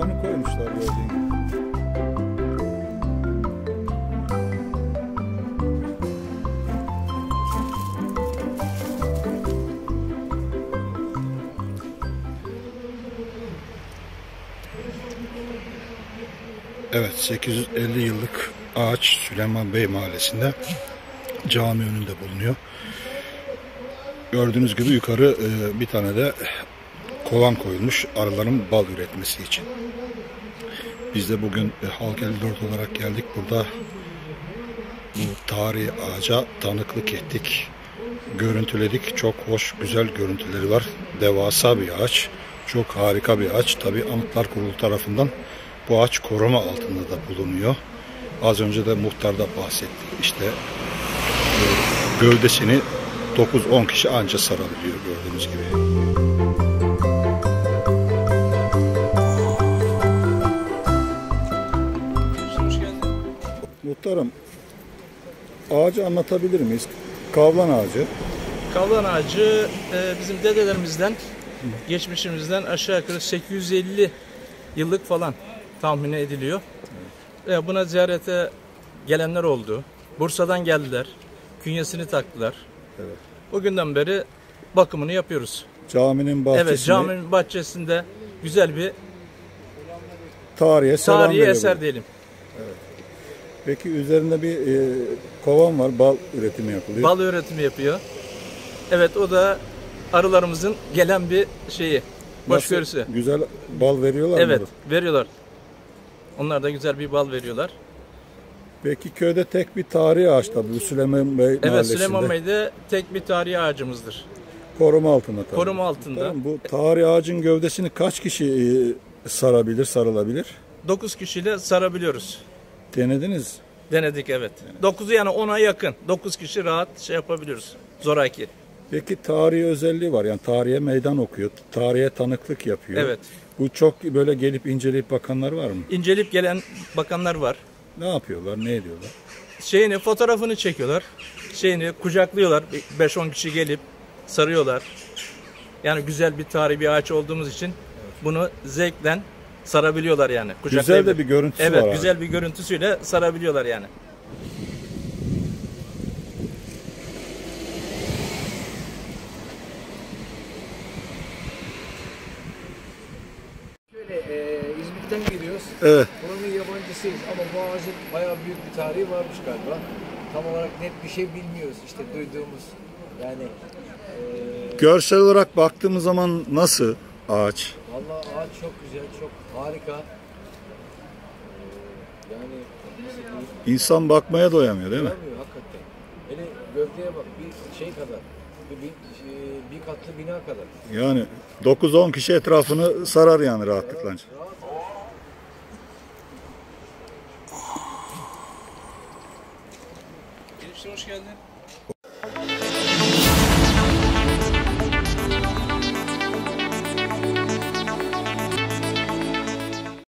kovanı koymuşlar gördüğün gibi. Evet 850 yıllık ağaç Süleyman Bey Mahallesi'nde cami önünde bulunuyor. Gördüğünüz gibi yukarı e, bir tane de kovan koyulmuş arıların bal üretmesi için. Biz de bugün e, Halk 54 olarak geldik. Burada bu tarihi ağaca tanıklık ettik. Görüntüledik. Çok hoş, güzel görüntüleri var. Devasa bir ağaç. Çok harika bir ağaç. Tabi Anıtlar Kurulu tarafından bu ağaç koruma altında da bulunuyor. Az önce de muhtarda bahsetti. İşte e, gövdesini 9-10 kişi anca sarabiliyor gördüğünüz gibi. Muhtarım, ağacı anlatabilir miyiz? Kavlan ağacı. Kavlan ağacı e, bizim dedelerimizden, geçmişimizden aşağı yukarı 850 yıllık falan tahmin ediliyor. E, buna ziyarete gelenler oldu. Bursa'dan geldiler. Künyesini taktılar. Evet. Bugünden beri bakımını yapıyoruz. Caminin bahçesini Evet, caminin bahçesinde güzel bir tarihe tarihi eser diyelim. Peki üzerinde bir e, kovan var, bal üretimi yapılıyor. Bal üretimi yapıyor. Evet, o da arılarımızın gelen bir şeyi. Hoşgörüsü. Güzel bal veriyorlar mı? Evet, burada? veriyorlar. Onlar da güzel bir bal veriyorlar. Peki köyde tek bir tarihi ağaç tabii bu Süleyman Bey Evet, mahallesinde. Süleyman Bey'de tek bir tarihi ağacımızdır. Koruma altında tabii. Koruma altında. Tamam, bu tarihi ağacın gövdesini kaç kişi e, sarabilir, sarılabilir? 9 kişiyle sarabiliyoruz. Denediniz. Denedik evet. 9'u yani 10'a yakın. 9 kişi rahat şey yapabiliyoruz. Zoraki. Peki tarihi özelliği var. Yani tarihe meydan okuyor. Tarihe tanıklık yapıyor. Evet. Bu çok böyle gelip inceleyip bakanlar var mı? İncelip gelen bakanlar var. Ne yapıyorlar, ne ediyorlar? Şeyini, fotoğrafını çekiyorlar. Şeyini kucaklıyorlar. 5-10 kişi gelip sarıyorlar. Yani güzel bir tarihi bir ağaç olduğumuz için bunu zevkten sarabiliyorlar yani. Güzel de bir görüntüsü Evet, var. abi. güzel bir görüntüsüyle sarabiliyorlar yani. Şöyle e, İzmit'ten geliyoruz. Evet. Buranın yabancısıyız ama bu ağacın bayağı büyük bir tarihi varmış galiba. Tam olarak net bir şey bilmiyoruz işte duyduğumuz. Yani e, Görsel olarak baktığımız zaman nasıl ağaç? Vallahi ağaç çok güzel, çok harika. E, yani İnsan bakmaya doyamıyor değil mi? duramıyor hakikaten. Hele gövdeye bak bir şey kadar. Bir, bir, e, bir katlı bina kadar. Yani 9-10 kişi etrafını sarar yani rahatlıkla. Elif'ciğim hoş geldin.